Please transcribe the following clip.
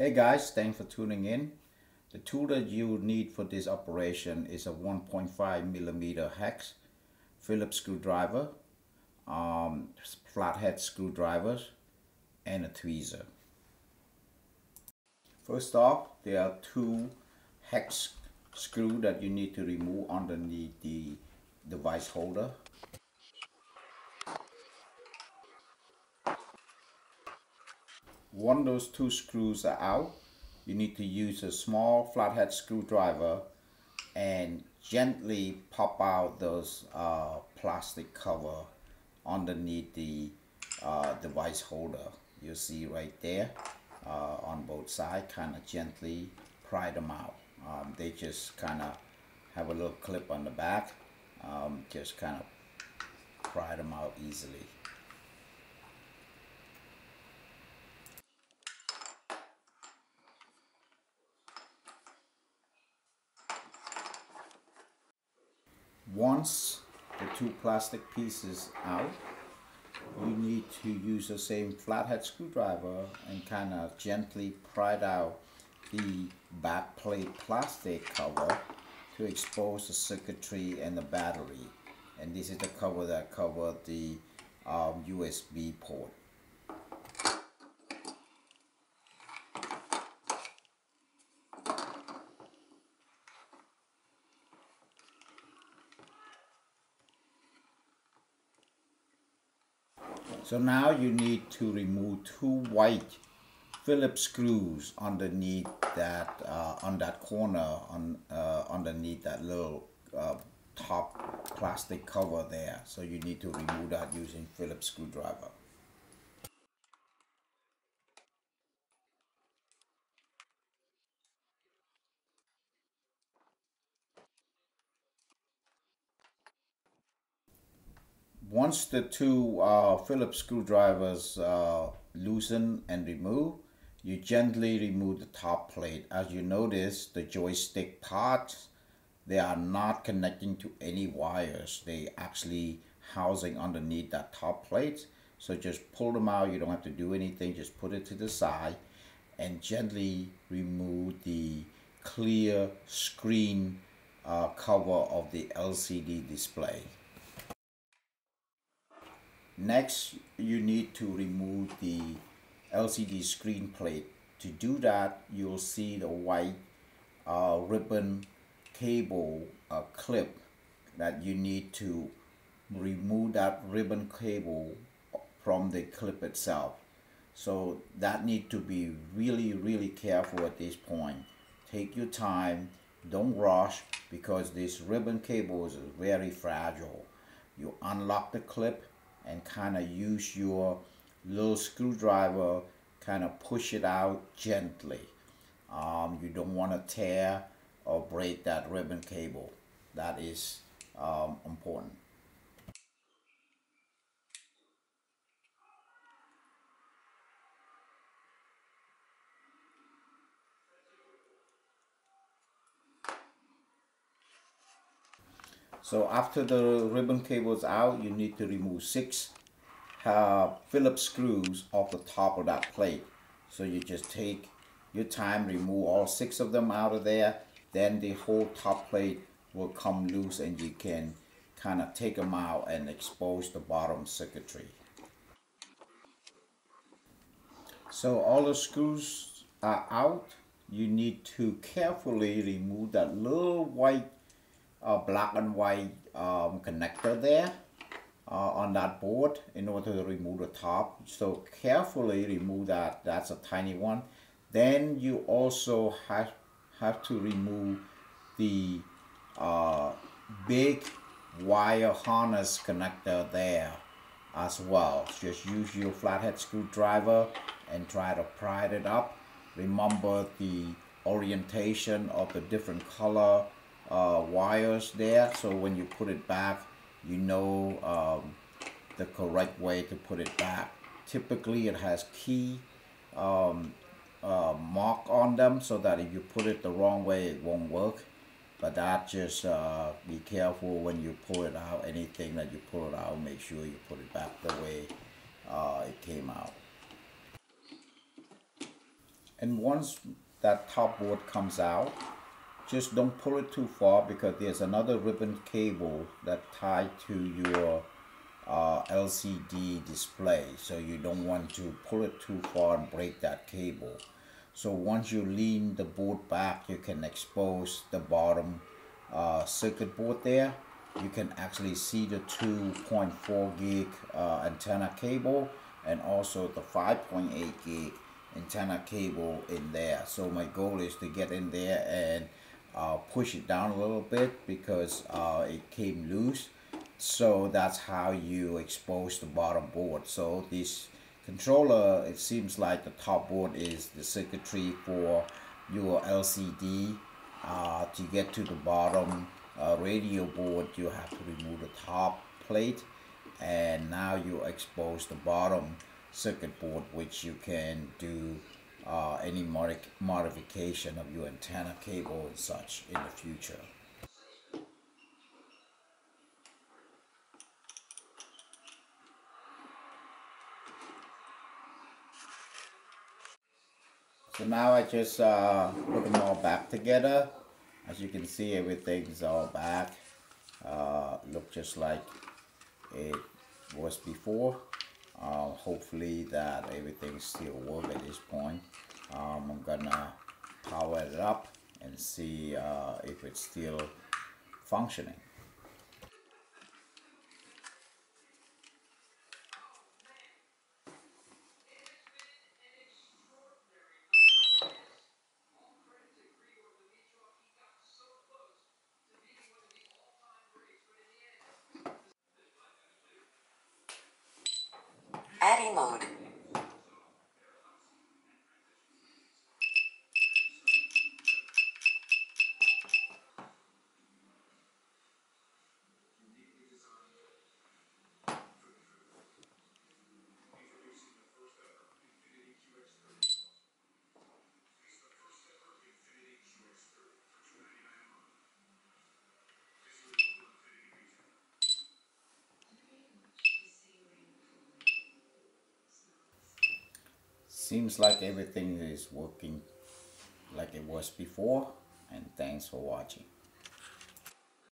Hey guys, thanks for tuning in. The tool that you need for this operation is a 1.5 millimeter hex Phillips screwdriver, um, flathead screwdrivers, and a tweezer. First off, there are two hex screw that you need to remove underneath the device holder. Once those two screws are out, you need to use a small flathead screwdriver and gently pop out those uh, plastic cover underneath the uh, device holder. You see right there uh, on both sides, kind of gently pry them out. Um, they just kind of have a little clip on the back, um, just kind of pry them out easily. Once the two plastic pieces out, you need to use the same flathead screwdriver and kind of gently pry out the back plate plastic cover to expose the circuitry and the battery. And this is the cover that covered the um, USB port. So now you need to remove two white Phillips screws underneath that uh, on that corner on uh, underneath that little uh, top plastic cover there. So you need to remove that using Phillips screwdriver. Once the two uh, Phillips screwdrivers uh, loosen and remove, you gently remove the top plate. As you notice, the joystick parts, they are not connecting to any wires. They actually housing underneath that top plate. So just pull them out. You don't have to do anything. Just put it to the side and gently remove the clear screen uh, cover of the LCD display. Next, you need to remove the LCD screen plate. To do that, you'll see the white uh, ribbon cable uh, clip that you need to remove that ribbon cable from the clip itself. So that need to be really, really careful at this point. Take your time, don't rush because this ribbon cable is very fragile. You unlock the clip and kind of use your little screwdriver kind of push it out gently. Um, you don't want to tear or break that ribbon cable. That is um, important. So after the ribbon cable is out, you need to remove six uh, Phillips screws off the top of that plate. So you just take your time, remove all six of them out of there. Then the whole top plate will come loose and you can kind of take them out and expose the bottom circuitry. So all the screws are out. You need to carefully remove that little white uh, black and white um, connector there uh, on that board in order to remove the top. So carefully remove that, that's a tiny one. Then you also have, have to remove the uh, big wire harness connector there as well. Just use your flathead screwdriver and try to pry it up. Remember the orientation of the different color uh, wires there so when you put it back you know um, the correct way to put it back. Typically it has key um, uh, mark on them so that if you put it the wrong way it won't work. But that just uh, be careful when you pull it out. Anything that you pull it out make sure you put it back the way uh, it came out. And once that top board comes out just don't pull it too far because there's another ribbon cable that tied to your uh, LCD display. So you don't want to pull it too far and break that cable. So once you lean the board back you can expose the bottom uh, circuit board there. You can actually see the 2.4 gig uh, antenna cable and also the 5.8 gig antenna cable in there. So my goal is to get in there and uh, push it down a little bit because uh, it came loose. So that's how you expose the bottom board. So this controller it seems like the top board is the circuitry for your LCD uh, to get to the bottom uh, radio board you have to remove the top plate. And now you expose the bottom circuit board which you can do uh, any mod modification of your antenna cable and such in the future. So now I just uh, put them all back together. As you can see, everything's all back. Uh, look just like it was before uh, hopefully that everything still work at this point. Um, I'm gonna power it up and see uh, if it's still functioning Adding mode. Seems like everything is working like it was before and thanks for watching